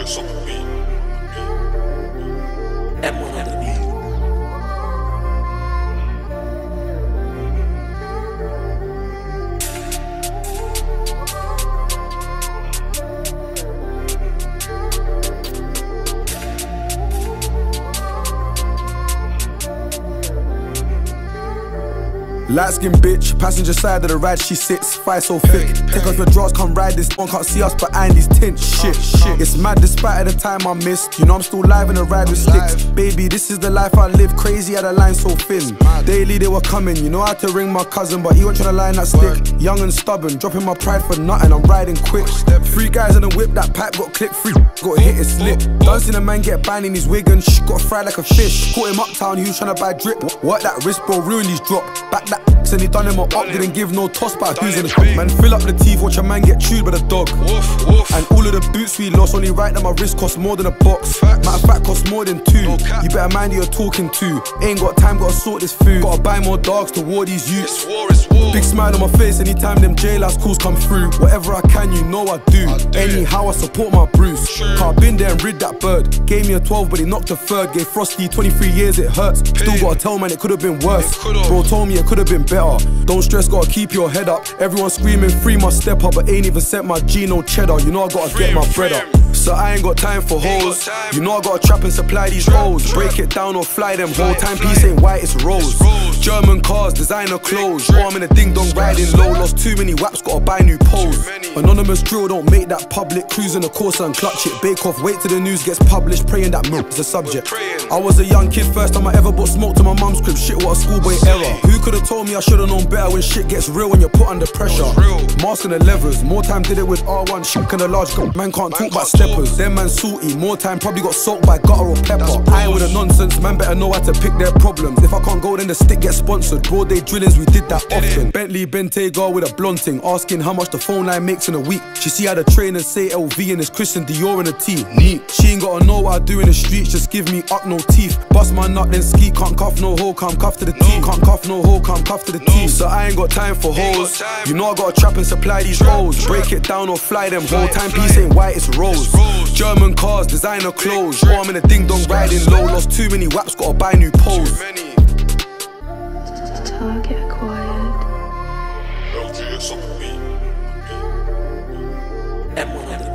That's on me. That one Light skin bitch, passenger side of the ride, she sits, fire so thick. Take off your drawers, come ride this. One can't see us behind these tints. Shit, oh, shit. It's mad despite the time I missed. You know I'm still live in the ride with sticks. Baby, this is the life I live. Crazy had a line so thin. Daily they were coming. You know I had to ring my cousin, but he went trying to line that stick. Young and stubborn, dropping my pride for nothing. I'm riding quick. Three guys in the whip, that pipe got clipped free. Got hit, lit. Done seen a man get banned in his wig and shh, got fried like a fish. Caught him uptown, he was trying to buy drip. What that wrist, bro, ruined his drop. Back that and he done him up, didn't give no toss about who's in the Man, fill up the teeth, watch a man get chewed by the dog. Woof, woof. And all of the boots we lost, only right now my wrist cost more than a box. Matter of fact, cost more than two. You better mind you're talking to. Ain't got time, gotta sort this food. Gotta buy more dogs to ward these youths. It's war, it's war. Big smile on my face anytime them jailhouse calls come through. Whatever I can, you know I do. I do. Anyhow, I support my Bruce. True. Car been there and rid that bird. Gave me a 12, but he knocked a third. Gave Frosty 23 years, it hurts. Still gotta tell man, it could have been worse. Bro told me it could have been better. Don't stress, gotta keep your head up. Everyone screaming free my step up, but ain't even sent my G no cheddar. You know I gotta Free get my bread up. So I ain't got time for hoes. You know I gotta trap and supply these trap. Break it down or fly them. Whole timepiece ain't white, it's rose. German cars, designer clothes. Oh, I'm in a ding dong riding low. Lost too many waps, gotta buy new poles. Anonymous drill, don't make that public. Cruising the course and clutch it. Bake off, wait till the news gets published. Praying that milk is the subject. I was a young kid, first time I ever bought smoke to my mum's crib. Shit, what a schoolboy error. Who could've told me I should've known better when shit gets real when you're put under pressure? real. Mask the levers, more time did it with R1. Shit and a large gun. Man can't talk about steppers. Them man salty, more time probably got soaked by gutter or pepper. I ain't with the nonsense, man better know how to pick their problems. If I can't go, then the stick gets sponsored. Broad day drillings, we did that often. Bentley Bentayga with a blonde thing, asking how much the phone line makes in a week. She see how the trainers say LV and it's Christian Dior in a tee. Neat. She ain't gotta know what I do in the streets, just give me up, no teeth. Bust my nut, then ski, can't cuff no hoe, come cuff to the no. teeth. Can't cuff no hoe, come cuff to the no. teeth. So I ain't got time for hoes. You know I gotta trap and supply these hoes. Break it down or fly them. Whole timepiece ain't white, it's rose. German cars, designer clothes. Oh, I'm in a ding dong riding low. Lost too many waps, gotta buy new poles. Target acquired. LG, Vámonos de